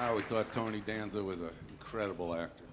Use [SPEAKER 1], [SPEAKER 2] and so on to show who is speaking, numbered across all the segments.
[SPEAKER 1] I always thought Tony Danza was an incredible actor.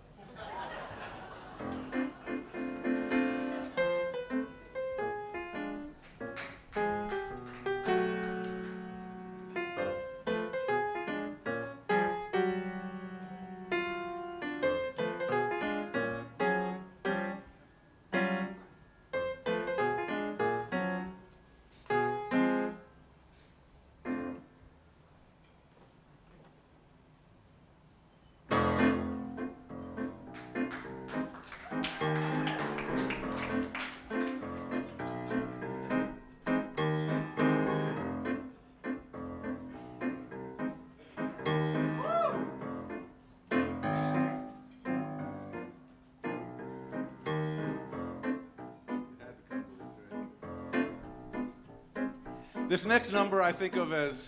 [SPEAKER 1] This next number I think of as,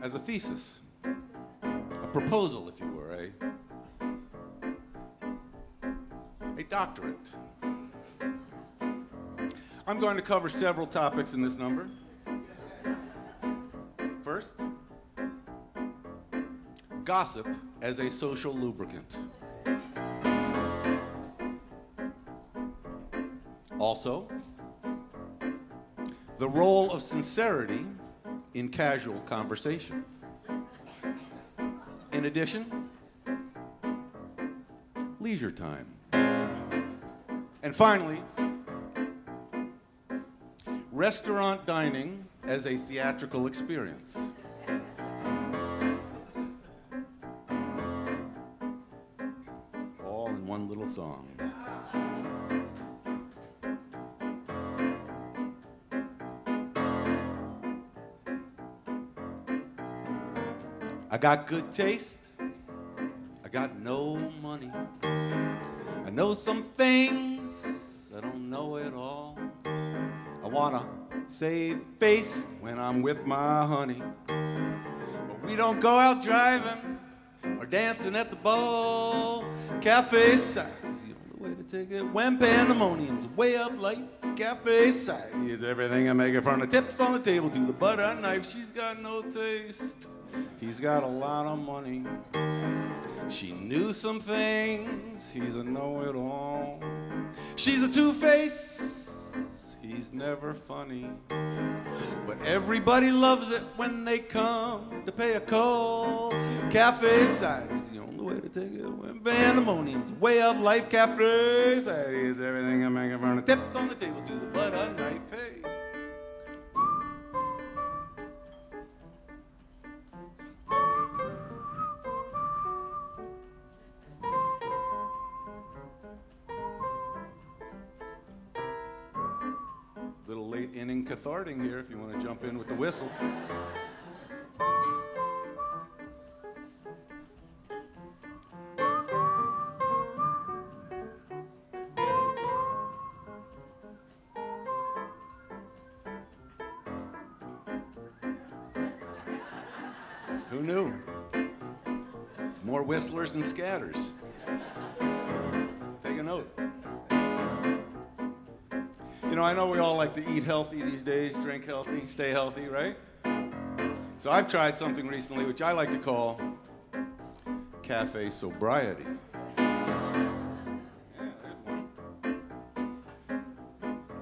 [SPEAKER 1] as a thesis, a proposal, if you were, a, a doctorate. I'm going to cover several topics in this number. First, gossip as a social lubricant. Also, the role of sincerity in casual conversation. In addition, leisure time. And finally, restaurant dining as a theatrical experience. All in one little song. I got good taste. I got no money. I know some things. I don't know it all. I wanna save face when I'm with my honey. But we don't go out driving or dancing at the ball. Cafe Society is the only way to take it. When pandemonium's way of life. Cafe Society is everything I make it from the tips on the table to the butter knife. She's got no taste. He's got a lot of money. She knew some things. He's a know-it-all. She's a two-face. He's never funny. But everybody loves it when they come to pay a call. Cafe Society is the only way to take it. When pandemonium's way of life. Cafe Society is everything I make it from the tips on the table to the butter knife. Hey. Little late inning catharting here if you want to jump in with the whistle. Who knew? More whistlers than scatters. Take a note. You know, I know we all like to eat healthy these days, drink healthy, stay healthy, right? So I've tried something recently which I like to call cafe sobriety. Yeah.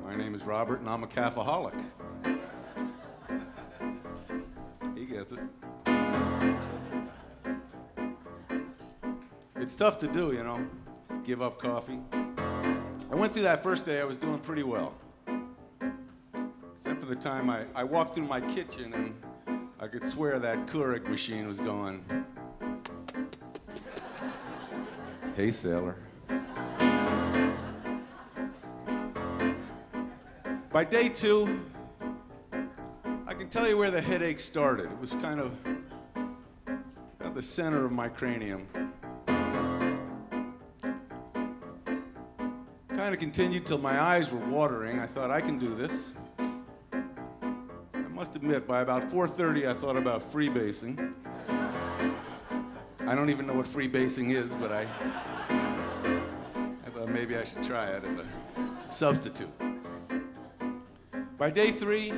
[SPEAKER 1] My name is Robert and I'm a cafeaholic. He gets it. It's tough to do, you know, give up coffee. I went through that first day, I was doing pretty well. For the time I, I walked through my kitchen and I could swear that Keurig machine was going, Hey, sailor. By day two, I can tell you where the headache started. It was kind of at the center of my cranium. Kind of continued till my eyes were watering. I thought I can do this. Must admit, by about 4:30, I thought about freebasing. I don't even know what freebasing is, but I, I thought maybe I should try it as a substitute. By day three,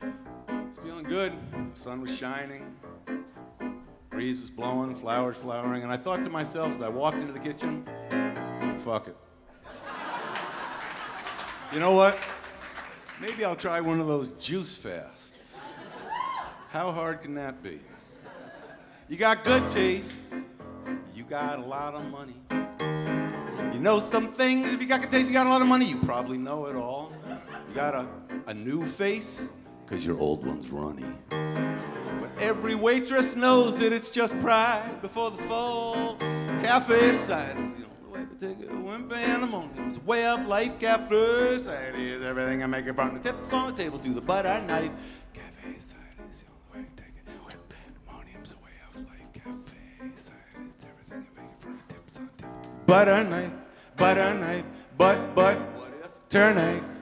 [SPEAKER 1] I was feeling good. Sun was shining. breeze was blowing, flowers flowering, and I thought to myself as I walked into the kitchen, fuck it. You know what? Maybe I'll try one of those juice fasts. How hard can that be? You got good taste. You got a lot of money. You know some things. If you got good taste, you got a lot of money. You probably know it all. You got a, a new face, because your old one's runny. But every waitress knows that it's just pride before the fall. Cafe Society is the only way to take it. When way of life. Cafe Society is everything I make it from the tips on the table to the butter knife. Cafe Society is the only way to take it. When pandemonium's a way of life. Cafe Society is everything I make it from the tips on the table to the butter knife. Butter knife. But, but, what if? Turn knife.